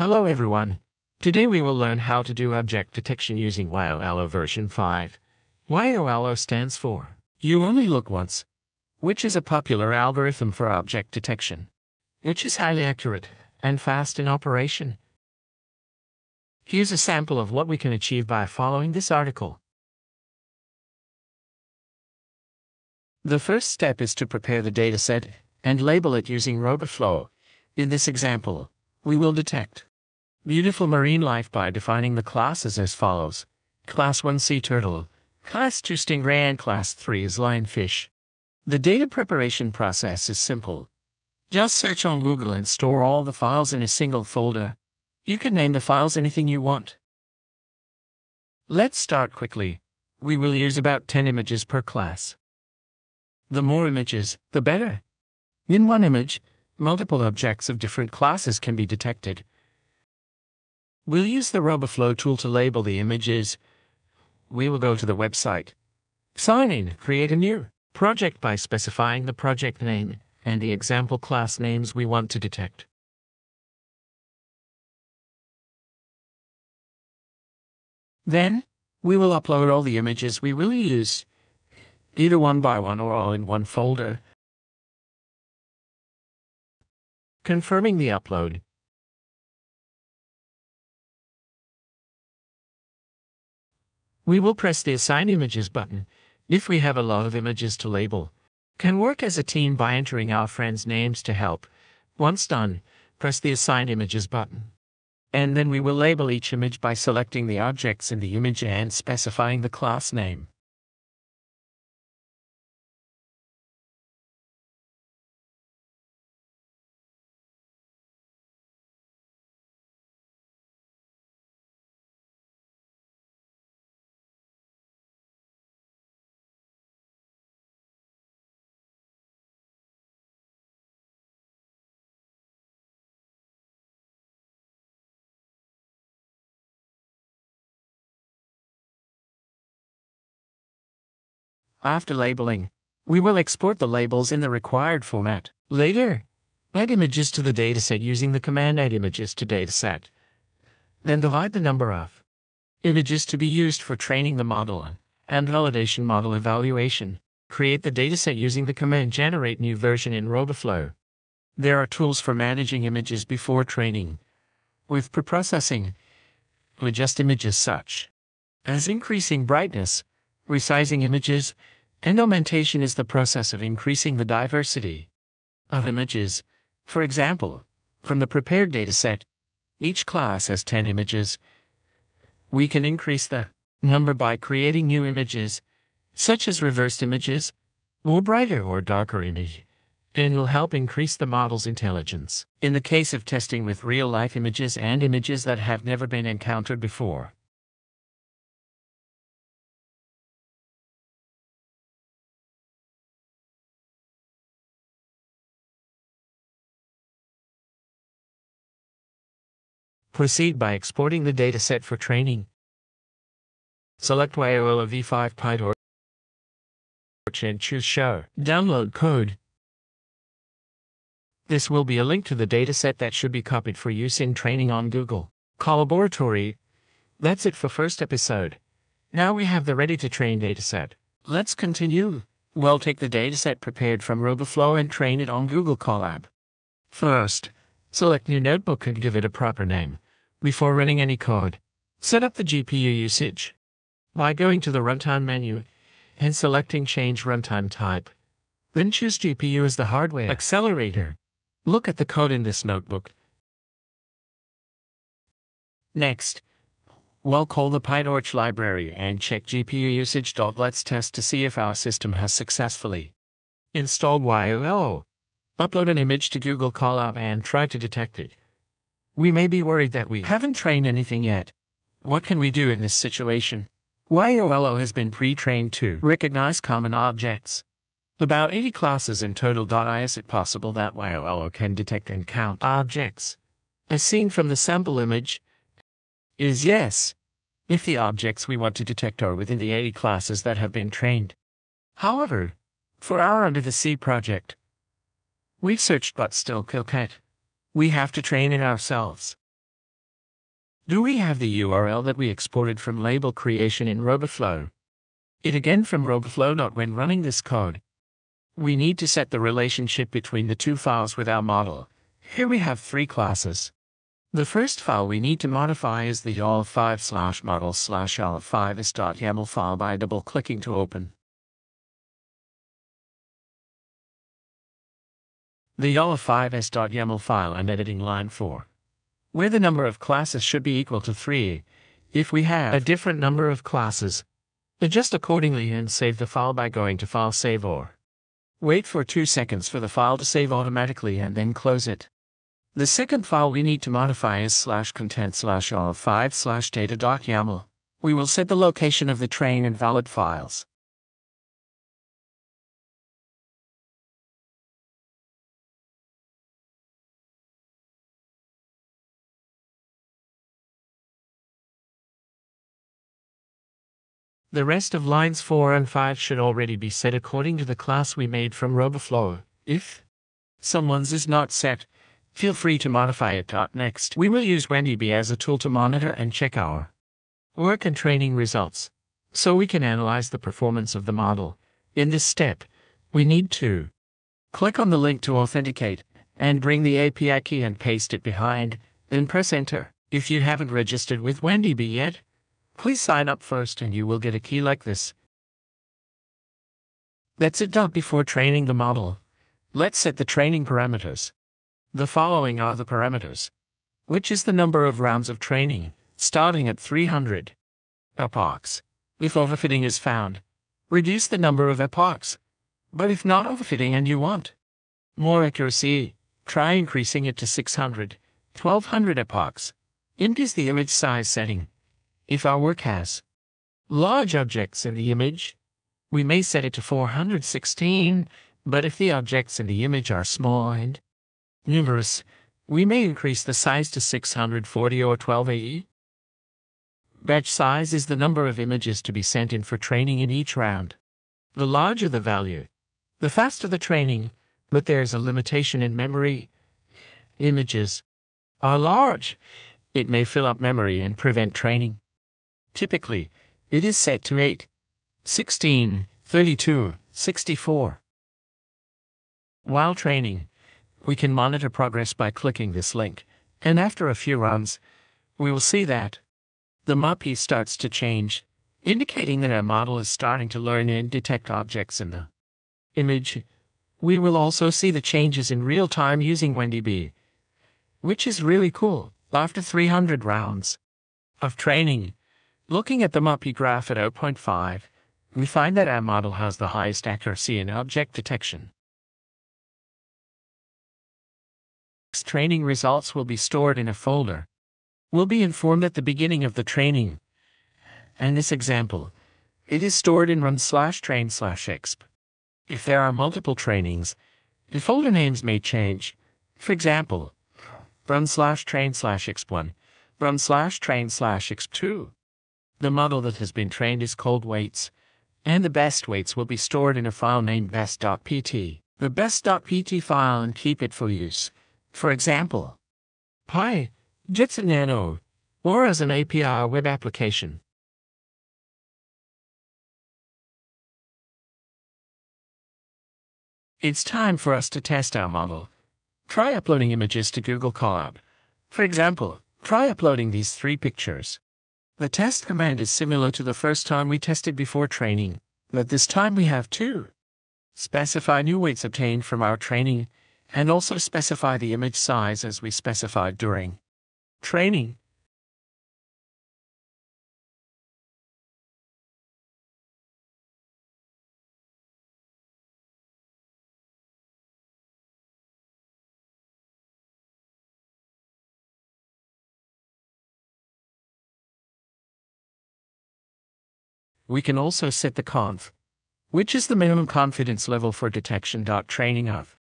Hello everyone. Today we will learn how to do object detection using YOLO version 5. YOLO stands for You Only Look Once, which is a popular algorithm for object detection, which is highly accurate and fast in operation. Here's a sample of what we can achieve by following this article. The first step is to prepare the dataset and label it using RoboFlow. In this example, we will detect beautiful marine life by defining the classes as follows. Class 1 sea turtle, Class 2 stingray and Class 3 is lionfish. The data preparation process is simple. Just search on Google and store all the files in a single folder. You can name the files anything you want. Let's start quickly. We will use about 10 images per class. The more images, the better. In one image, multiple objects of different classes can be detected. We'll use the RoboFlow tool to label the images. We will go to the website. Sign in, create a new project by specifying the project name and the example class names we want to detect. Then, we will upload all the images we will use, either one by one or all in one folder. Confirming the upload. We will press the Assign Images button if we have a lot of images to label. Can work as a team by entering our friends' names to help. Once done, press the Assign Images button. And then we will label each image by selecting the objects in the image and specifying the class name. After labeling, we will export the labels in the required format. Later, add images to the dataset using the command add images to dataset. Then divide the number of images to be used for training the model and validation model evaluation. Create the dataset using the command generate new version in RoboFlow. There are tools for managing images before training. With preprocessing, we adjust images such as increasing brightness, resizing images, and augmentation is the process of increasing the diversity of images. For example, from the prepared dataset, each class has 10 images. We can increase the number by creating new images, such as reversed images, or brighter or darker image, and will help increase the model's intelligence. In the case of testing with real-life images and images that have never been encountered before, Proceed by exporting the dataset for training. Select YOLO v5 PyTorch and choose Show Download Code. This will be a link to the dataset that should be copied for use in training on Google Colaboratory. That's it for first episode. Now we have the ready-to-train dataset. Let's continue. We'll take the dataset prepared from RoboFlow and train it on Google Colab. First, Select New Notebook and give it a proper name. Before running any code, set up the GPU usage by going to the Runtime menu and selecting Change Runtime Type. Then choose GPU as the hardware accelerator. Look at the code in this notebook. Next, we'll call the PyTorch library and check GPU usage. Let's test to see if our system has successfully installed YOLO. Upload an image to Google Colab and try to detect it. We may be worried that we haven't trained anything yet. What can we do in this situation? YOLO has been pre-trained to recognize common objects. About 80 classes in total. Is it possible that YOLO can detect and count objects? As seen from the sample image, is yes, if the objects we want to detect are within the 80 classes that have been trained. However, for our Under the Sea project, We've searched but still can't. We have to train it ourselves. Do we have the URL that we exported from label creation in RoboFlow? It again from RoboFlow. When running this code, we need to set the relationship between the two files with our model. Here we have three classes. The first file we need to modify is the YOL5 slash model slash YOL5s.yaml file by double-clicking to open. The YOL5s.yaml file and editing line 4, where the number of classes should be equal to 3. If we have a different number of classes, adjust accordingly and save the file by going to File Save or. Wait for 2 seconds for the file to save automatically and then close it. The second file we need to modify is slash content slash all 5 slash. We will set the location of the train and valid files. The rest of lines 4 and 5 should already be set according to the class we made from RoboFlow. If someone's is not set, Feel free to modify it. Next, we will use wandb as a tool to monitor and check our work and training results, so we can analyze the performance of the model. In this step, we need to click on the link to authenticate and bring the API key and paste it behind, then press enter. If you haven't registered with wandb yet, please sign up first and you will get a key like this. That's it. Before training the model, let's set the training parameters. The following are the parameters, which is the number of rounds of training, starting at 300 epochs. If overfitting is found, reduce the number of epochs. But if not overfitting and you want more accuracy, try increasing it to 600, 1200 epochs. Increase the image size setting. If our work has large objects in the image, we may set it to 416, but if the objects in the image are small and numerous, we may increase the size to 640 or 12 AE. Batch size is the number of images to be sent in for training in each round. The larger the value, the faster the training, but there's a limitation in memory. Images are large. It may fill up memory and prevent training. Typically, it is set to 8, 16, 32, 64. While training, we can monitor progress by clicking this link, and after a few runs, we will see that the MAPI starts to change, indicating that our model is starting to learn and detect objects in the image. We will also see the changes in real time using wandb, which is really cool. After 300 rounds of training, looking at the MAPI graph at 0.5, we find that our model has the highest accuracy in object detection. Training results will be stored in a folder. We'll be informed at the beginning of the training. In this example, it is stored in run slash train slash exp. If there are multiple trainings, the folder names may change. For example, run slash train slash exp1, run slash train slash exp2. The model that has been trained is called weights, and the best weights will be stored in a file named best.pt. The best.pt file and keep it for use. For example, Pi, Jetson Nano, or as an API web application. It's time for us to test our model. Try uploading images to Google Colab. For example, try uploading these three pictures. The test command is similar to the first time we tested before training, but this time we have two. Specify new weights obtained from our training and also specify the image size as we specified during training. We can also set the conf, which is the minimum confidence level for detection. Dot Training of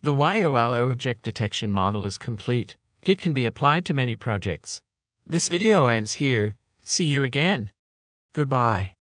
The YOL object detection model is complete. It can be applied to many projects. This video ends here. See you again. Goodbye.